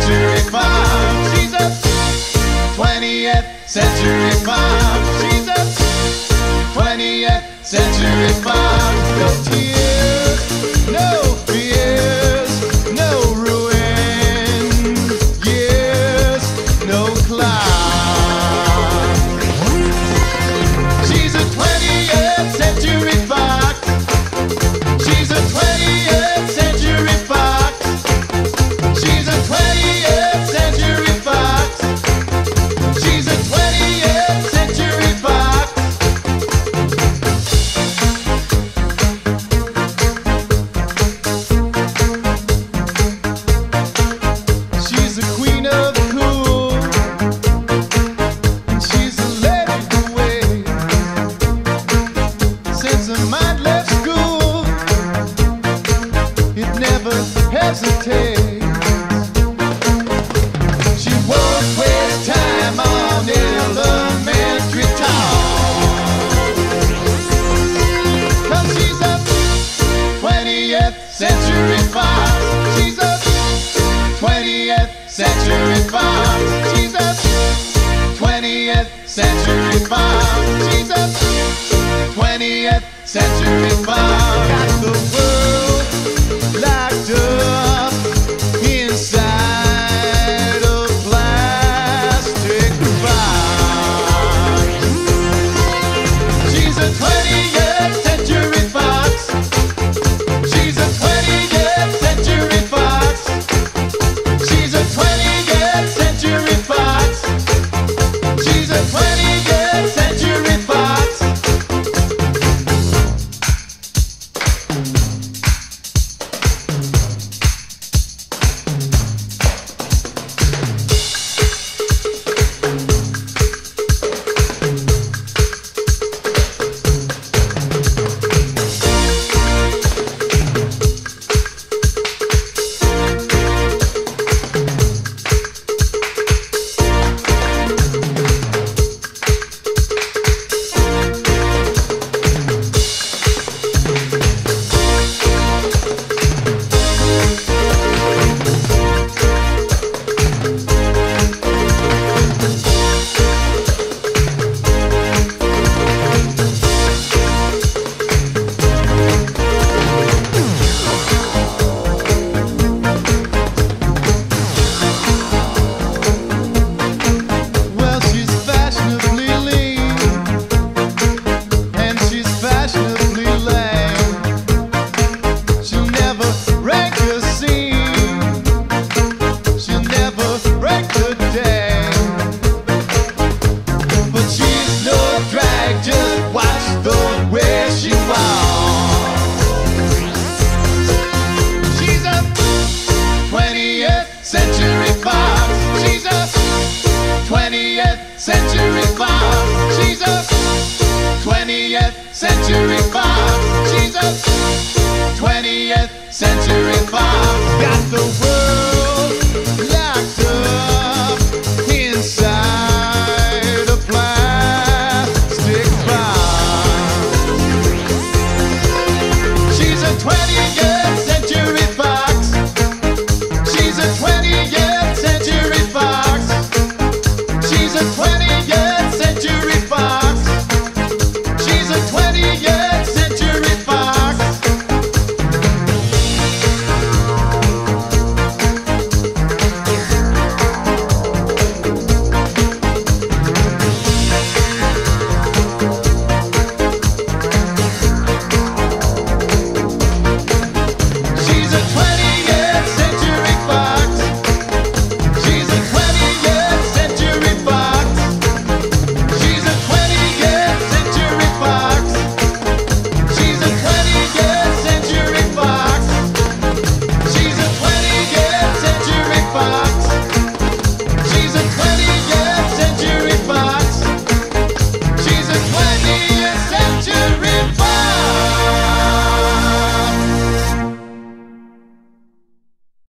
century clown. She's a 20th century clown. She's a 20th century clown. century found. Jesus, 20th century found. 20